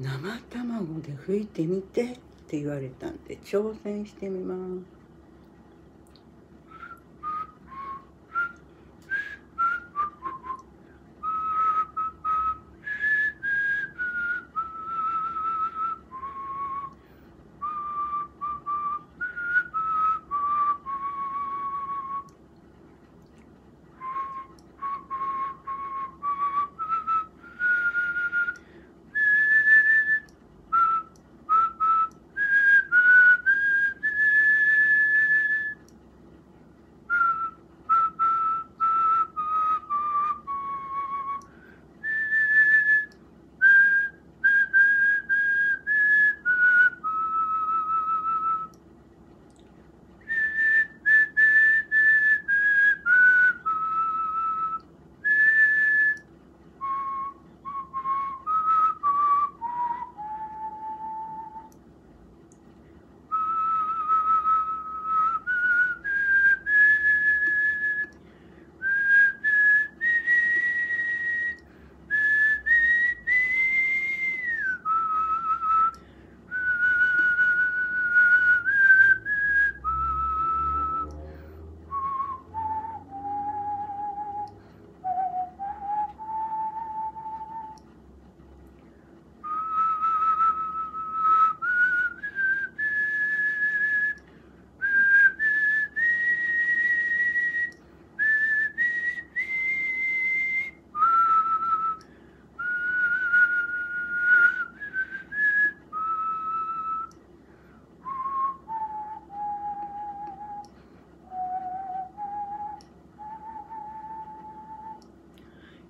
生卵で拭いてみてって言われたんで挑戦してみます。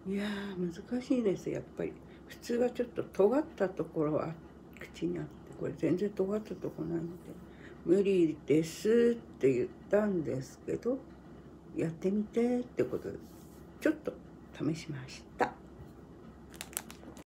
いや難しいですやっぱり普通はちょっと尖ったところは口にあってこれ全然尖ったとこないので無理ですって言ったんですけどやってみてってことでちょっと試しました。